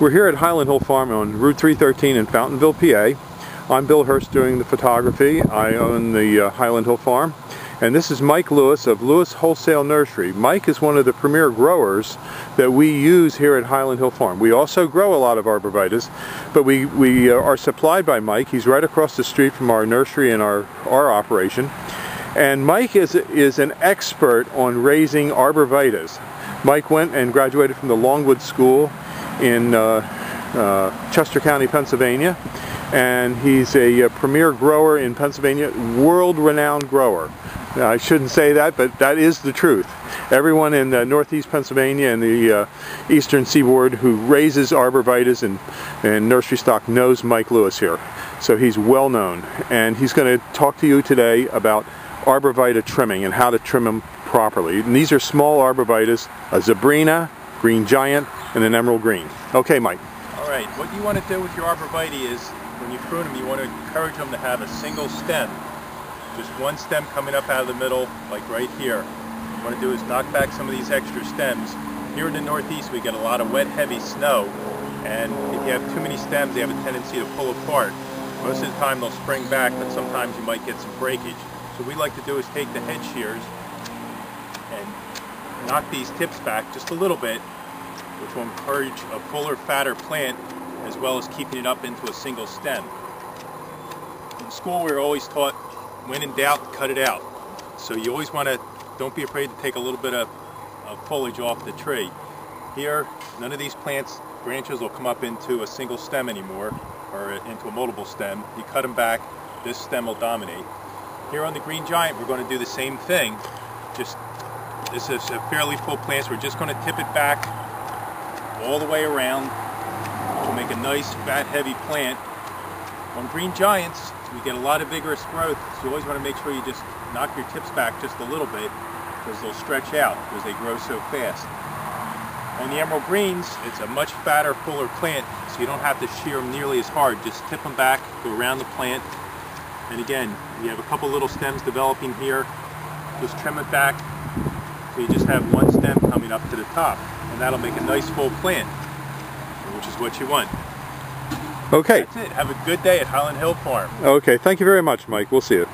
We're here at Highland Hill Farm on Route 313 in Fountainville, PA. I'm Bill Hurst doing the photography. I own the uh, Highland Hill Farm. And this is Mike Lewis of Lewis Wholesale Nursery. Mike is one of the premier growers that we use here at Highland Hill Farm. We also grow a lot of arborvitaes, but we, we uh, are supplied by Mike. He's right across the street from our nursery and our, our operation. And Mike is, is an expert on raising arborvitaes. Mike went and graduated from the Longwood School in uh, uh, Chester County, Pennsylvania. And he's a, a premier grower in Pennsylvania, world-renowned grower. I shouldn't say that, but that is the truth. Everyone in uh, northeast Pennsylvania and the uh, eastern seaboard who raises arborvitaes and, and nursery stock knows Mike Lewis here. So he's well known. And he's going to talk to you today about arborvitae trimming and how to trim them properly. And these are small arborvitaes, a Zebrina, green giant, and an emerald green. Okay, Mike. All right, what you want to do with your arborvitae is when you prune them, you want to encourage them to have a single stem. Just one stem coming up out of the middle, like right here. What you want to do is knock back some of these extra stems. Here in the Northeast, we get a lot of wet, heavy snow, and if you have too many stems, they have a tendency to pull apart. Most of the time, they'll spring back, but sometimes you might get some breakage. So what we like to do is take the hedge shears and knock these tips back just a little bit which will encourage a fuller, fatter plant as well as keeping it up into a single stem. In school we were always taught, when in doubt, cut it out. So you always want to, don't be afraid to take a little bit of, of foliage off the tree. Here, none of these plants, branches will come up into a single stem anymore, or into a multiple stem. You cut them back, this stem will dominate. Here on the green giant, we're going to do the same thing. Just, this is a fairly full plant, so we're just going to tip it back all the way around to make a nice fat heavy plant. On green giants we get a lot of vigorous growth so you always want to make sure you just knock your tips back just a little bit because they'll stretch out because they grow so fast. On the emerald greens it's a much fatter fuller plant so you don't have to shear them nearly as hard. Just tip them back, go around the plant and again you have a couple little stems developing here just trim it back so you just have one stem coming up to the top and that'll make a nice full plant, which is what you want. Okay. That's it. Have a good day at Highland Hill Farm. Okay, thank you very much, Mike. We'll see you.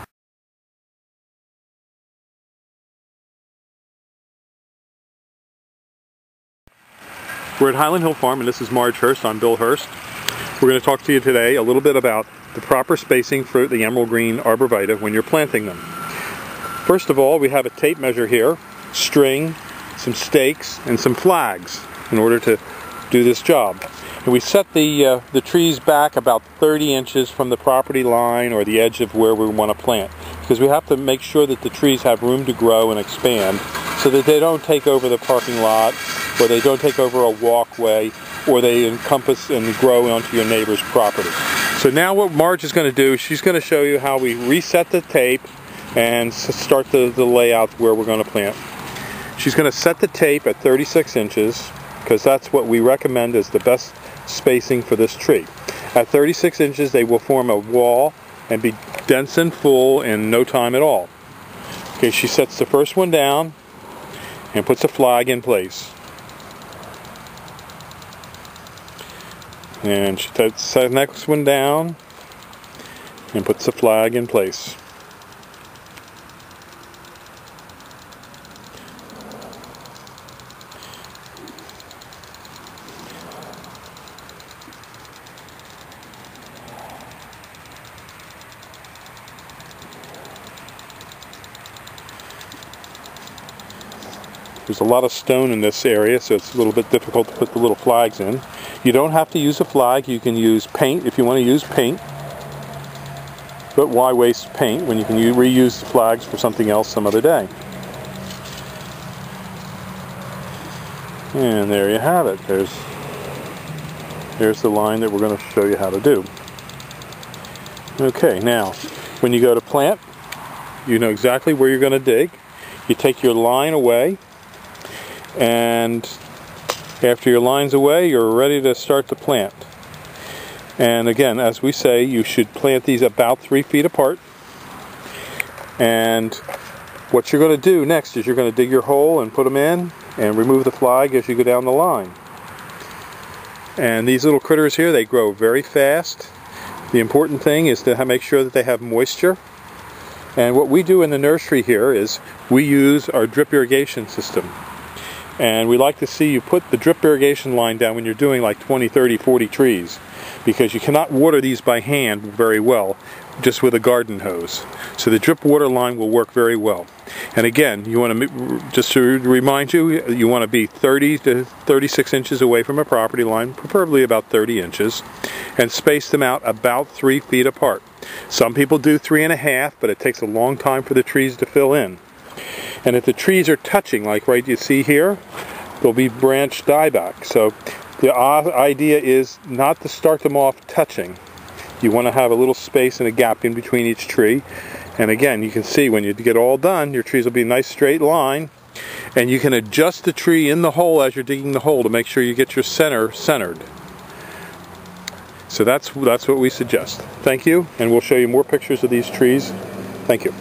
We're at Highland Hill Farm and this is Marge Hurst. I'm Bill Hurst. We're going to talk to you today a little bit about the proper spacing for the emerald green arborvitae when you're planting them. First of all, we have a tape measure here, string, some stakes, and some flags in order to do this job. And we set the, uh, the trees back about 30 inches from the property line or the edge of where we want to plant because we have to make sure that the trees have room to grow and expand so that they don't take over the parking lot or they don't take over a walkway or they encompass and grow onto your neighbor's property. So now what Marge is going to do, she's going to show you how we reset the tape and start the, the layout where we're going to plant. She's going to set the tape at 36 inches because that's what we recommend as the best spacing for this tree. At 36 inches they will form a wall and be dense and full in no time at all. Okay, she sets the first one down and puts a flag in place. And she sets the next one down and puts the flag in place. There's a lot of stone in this area, so it's a little bit difficult to put the little flags in. You don't have to use a flag. You can use paint if you want to use paint. But why waste paint when you can reuse the flags for something else some other day? And there you have it. There's, there's the line that we're going to show you how to do. Okay, now, when you go to plant, you know exactly where you're going to dig. You take your line away, and after your line's away you're ready to start the plant and again as we say you should plant these about three feet apart and what you're going to do next is you're going to dig your hole and put them in and remove the flag as you go down the line And these little critters here, they grow very fast. The important thing is to make sure that they have moisture. And what we do in the nursery here is we use our drip irrigation system. And we like to see you put the drip irrigation line down when you're doing like 20, 30, 40 trees because you cannot water these by hand very well just with a garden hose. So the drip water line will work very well. And again, you want to just to remind you, you want to be 30 to 36 inches away from a property line, preferably about 30 inches, and space them out about three feet apart. Some people do three and a half, but it takes a long time for the trees to fill in. And if the trees are touching, like right you see here, there'll be branch dieback. So the idea is not to start them off touching. You want to have a little space and a gap in between each tree. And again, you can see when you get all done, your trees will be a nice straight line. And you can adjust the tree in the hole as you're digging the hole to make sure you get your center centered. So that's, that's what we suggest. Thank you, and we'll show you more pictures of these trees. Thank you.